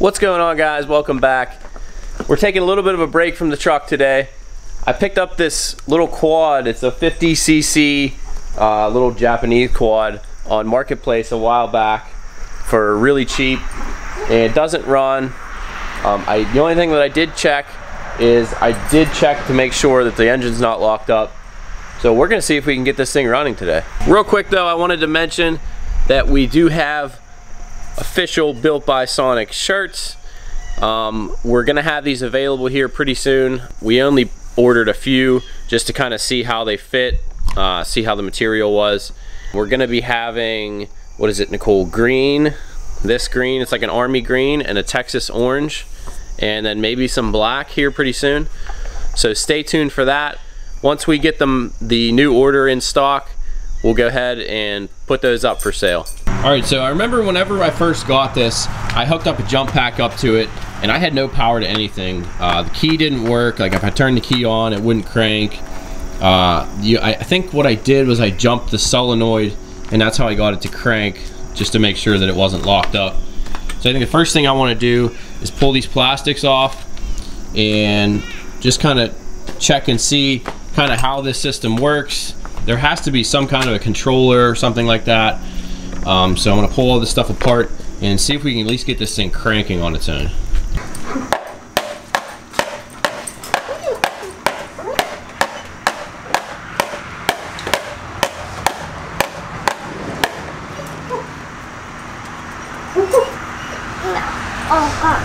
What's going on guys? Welcome back. We're taking a little bit of a break from the truck today. I picked up this little quad. It's a 50cc uh, little Japanese quad on Marketplace a while back for really cheap. It doesn't run. Um, I, the only thing that I did check is I did check to make sure that the engine's not locked up. So we're gonna see if we can get this thing running today. Real quick though, I wanted to mention that we do have official Built by Sonick shirts. Um, we're gonna have these available here pretty soon. We only ordered a few just to kind of see how they fit, uh, see how the material was. We're gonna be having, what is it, Nicole, green, this green, it's like an army green and a Texas orange, and then maybe some black here pretty soon. So stay tuned for that. Once we get them the new order in stock, we'll go ahead and put those up for sale. All right, so I remember whenever I first got this, I hooked up a jump pack up to it and I had no power to anything. Uh, the key didn't work. Like if I turned the key on, it wouldn't crank. Uh, you, I, think what I did was I jumped the solenoid and that's how I got it to crank just to make sure that it wasn't locked up. So I think the first thing I wanna do is pull these plastics off and just kind of check and see kind of how this system works. There has to be some kind of a controller or something like that. Um, so I'm gonna pull all this stuff apart and see if we can at least get this thing cranking on its own. It's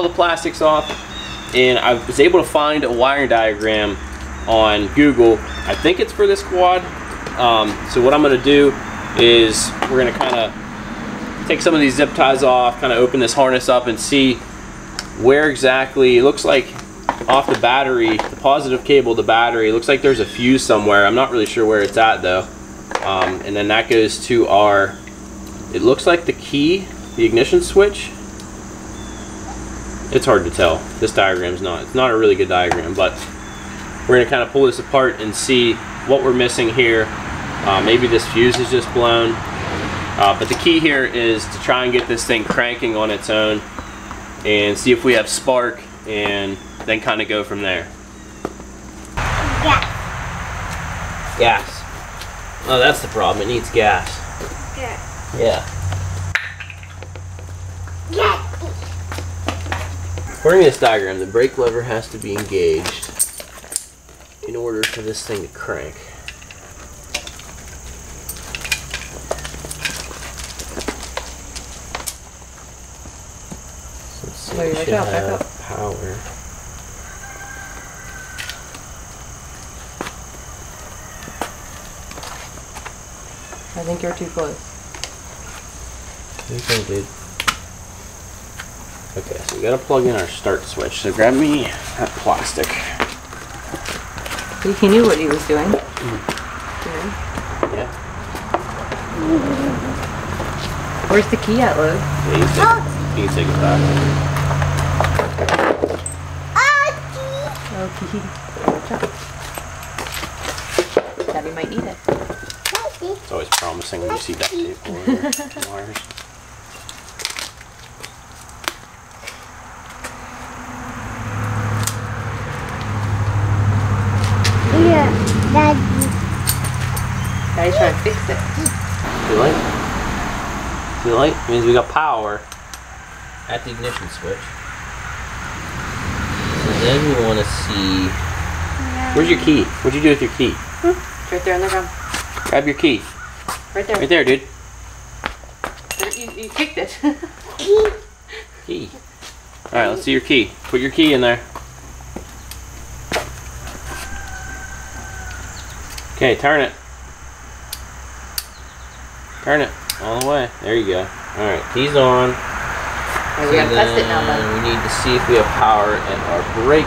All the plastics off and I was able to find a wiring diagram on Google. I think it's for this quad. Um, so what I'm gonna do is we're gonna kind of take some of these zip ties off, kind of open this harness up and see where exactly, it looks like off the battery, the positive cable, the battery, looks like there's a fuse somewhere. I'm not really sure where it's at though. Um, and then that goes to our, it looks like the key, the ignition switch. It's hard to tell. This diagram's not, it's not a really good diagram, but we're gonna kind of pull this apart and see what we're missing here. Uh, maybe this fuse is just blown. Uh, but the key here is to try and get this thing cranking on its own and see if we have spark and then kind of go from there. Gas. Gas. Oh, that's the problem. It needs gas. Gas. Yeah. According to this diagram, the brake lever has to be engaged in order for this thing to crank. So let's see, Wait, it back should up, have up. Power. I think you're too close. I think I did. Okay, so we gotta plug in our start switch. So grab me that plastic. He, knew what he was doing. Yeah. Where's the key at, Lou? Yeah, you can take, you can take it back. Watch out. Daddy might need it. It's always promising when you see duct tape or wires. Yeah, Daddy. Daddy's trying to fix it. See the light? See the light? means we got power at the ignition switch. So then we want to see. Where's your key? What'd you do with your key? It's right there on the ground. Grab your key. Right there. Right there, dude. You, you kicked it. Key. Alright, let's see your key. Put your key in there. Okay, turn it. Turn it all the way. There you go. Alright, key's on. Okay, we gotta test it now, bud. We need to see if we have power in our brake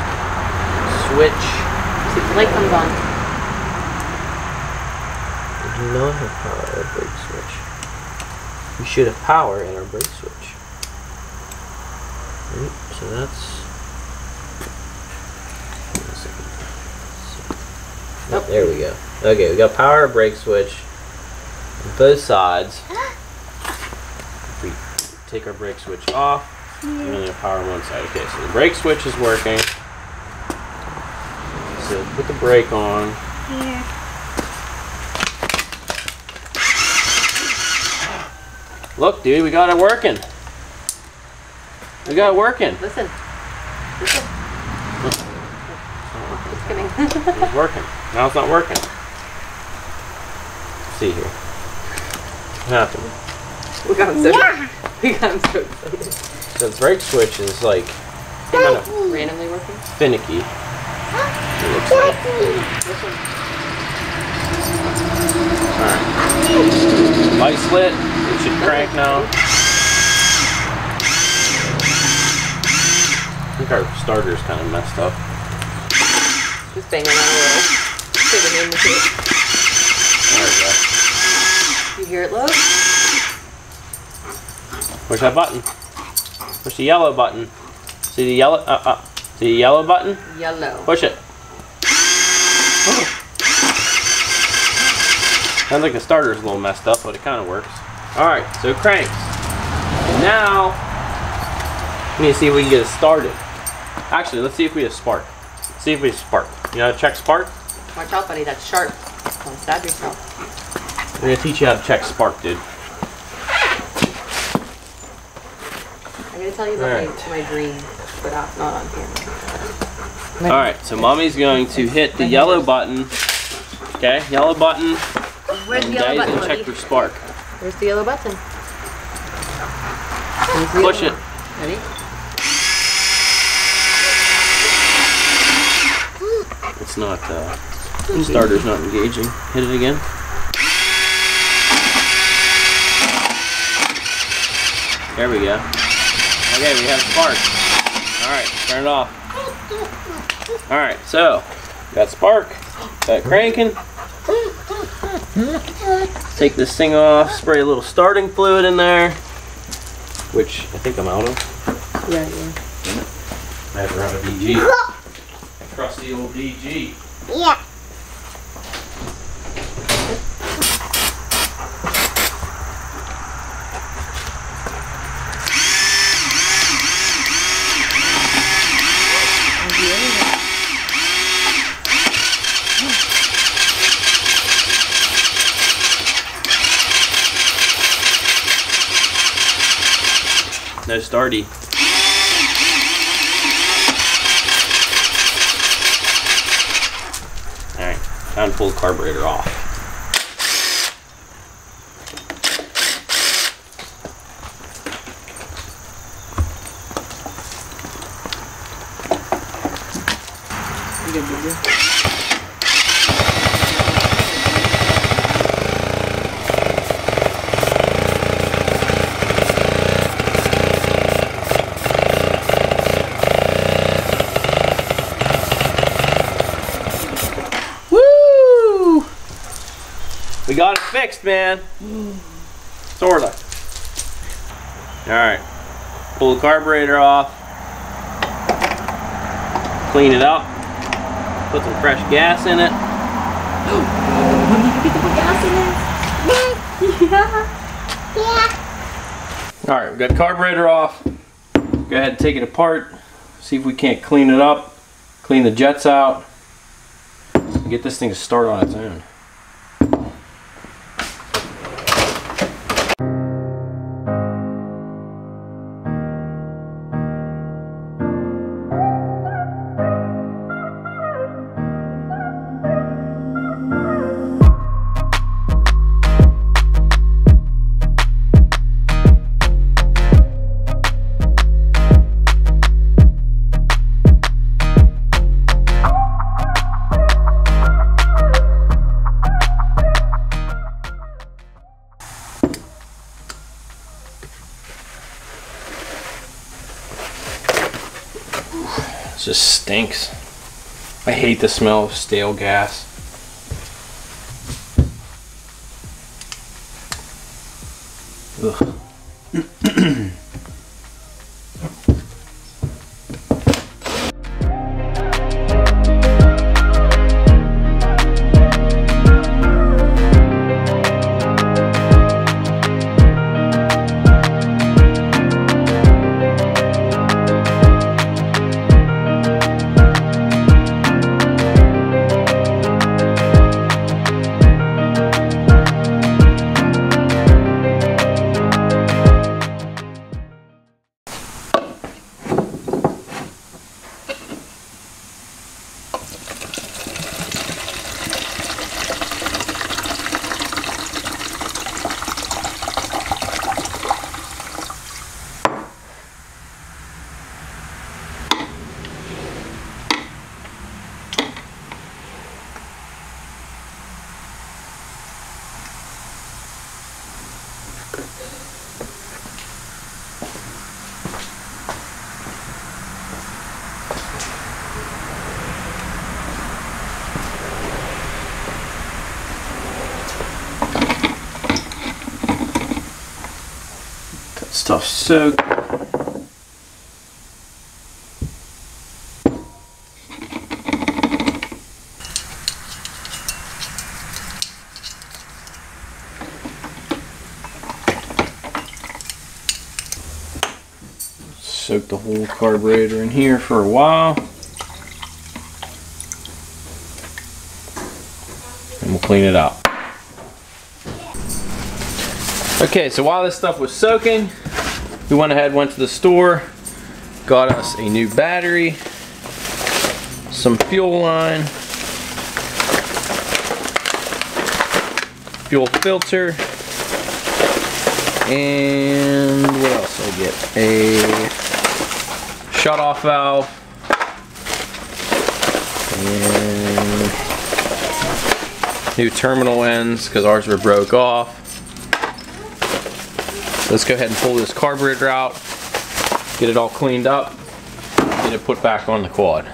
switch. See if the light comes on. We do not have power in our brake switch. We should have power in our brake switch. Right, so that's. Wait a second. Oh, Nope. there we go. Okay, we got power brake switch both sides. If we take our brake switch off, we only have power on one side. Okay, so the brake switch is working. So put the brake on. Here. Look, dude, we got it working. We got it working. Listen. Listen. Just kidding. It's working. Now it's not working. Let's see here. What happened? we got him so Yeah. we got him so excited. So the brake switch is like kind of Randomly working. finicky. It looks like. Listen. Alright. Lights lit. It should crank now. I think our starter's kind of messed up. Just banging on a little. Putting in the tape. There we go. You hear it load? Push that button. Push the yellow button. See the yellow? Uh, uh. See the yellow button? Yellow. Push it. Sounds like the starter's a little messed up, but it kind of works. Alright, so it cranks. Now, we need to see if we can get it started. Actually, let's see if we have spark. Let's see if we have spark. You know how to check spark? Watch out, buddy. That's sharp. Don't stab yourself. We're going to teach you how to check spark, dude. I'm gonna tell you about Alright. my, my dream, but not, not on camera. Alright, so mommy's going to hit the yellow button. Okay, yellow button. Where's the And yellow Daddy's button, going to check buddy? for spark. Where's the yellow button? The Push yellow it. one? Ready? It's not, uh, the starter's not engaging. Hit it again. There we go. Okay, we have spark. Alright, turn it off. Alright, so, got spark. Got cranking. Take this thing off, spray a little starting fluid in there. Which I think I'm out of. Yeah, yeah. I have to run a DG. Trusty old DG. Yeah. No starty. Alright, time to pull the carburetor off. You good, baby? Woo! We got it fixed, man. Sorta. Alright. Pull the carburetor off. Clean it up. put some fresh gas in it. When you get to put gas in it? Yeah. Yeah. All right, we got carburetor off. Go ahead and take it apart. See if we can't clean it up. Clean the jets out. Get this thing to start on its own. I hate the smell of stale gas. Ugh. That stuff's so Soak the whole carburetor in here for a while. And we'll clean it out. Okay, so while this stuff was soaking, we went ahead, went to the store, got us a new battery, some fuel line, fuel filter, and what else I get? A shut off valve, and new terminal ends because ours were broke off. Let's go ahead and pull this carburetor out, get it all cleaned up, get it put back on the quad.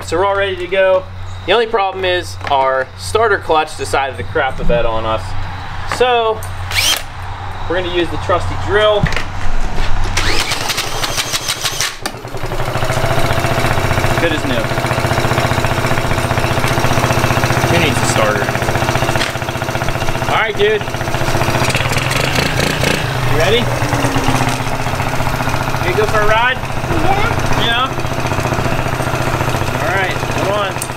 Alright, so we're all ready to go. The only problem is our starter clutch decided to crap the bed on us. So, We're gonna use the trusty drill. Good as new. Who needs a starter? All right, dude. You ready? You go for a ride? Yeah. Yeah. All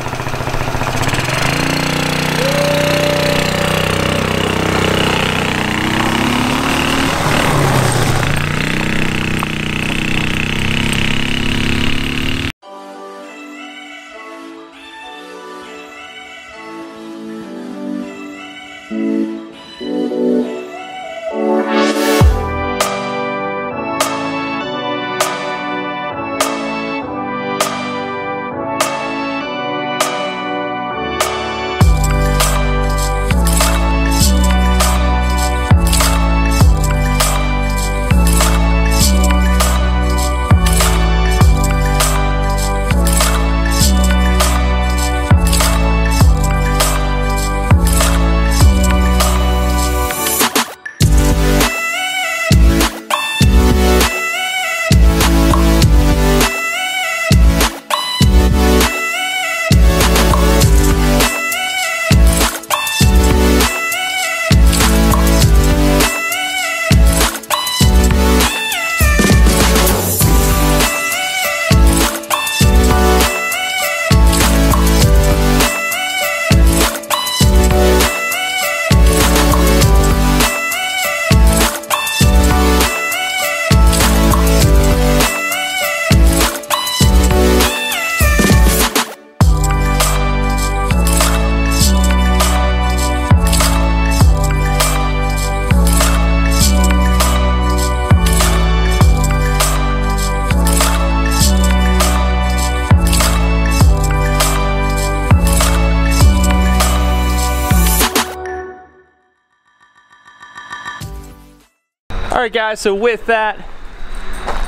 right. All right, guys, so with that,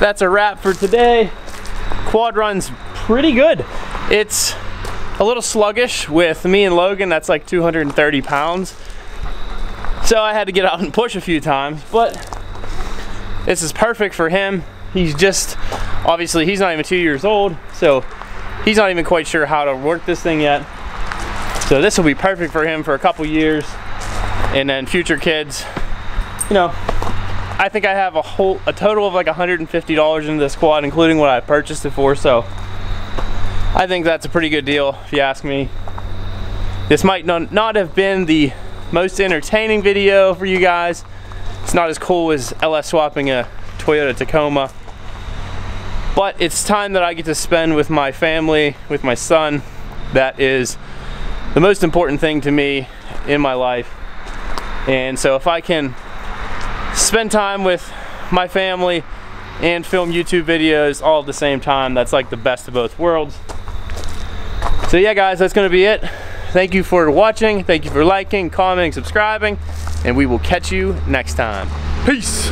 that's a wrap for today. Quad run's pretty good. It's a little sluggish with me and Logan, that's like 230 pounds. So I had to get out and push a few times, but this is perfect for him. He's just, obviously he's not even two years old, so he's not even quite sure how to work this thing yet. So this will be perfect for him for a couple years. And then future kids, you know, I think I have a whole a total of like $150 in this quad, including what I purchased it for. So I think that's a pretty good deal, if you ask me. This might not have been the most entertaining video for you guys. It's not as cool as LS swapping a Toyota Tacoma. But it's time that I get to spend with my family, with my son. That is the most important thing to me in my life. And so if I can spend time with my family and film YouTube videos all at the same time. That's like the best of both worlds. So yeah guys, that's gonna be it. Thank you for watching. Thank you for liking, commenting, subscribing, and we will catch you next time. Peace.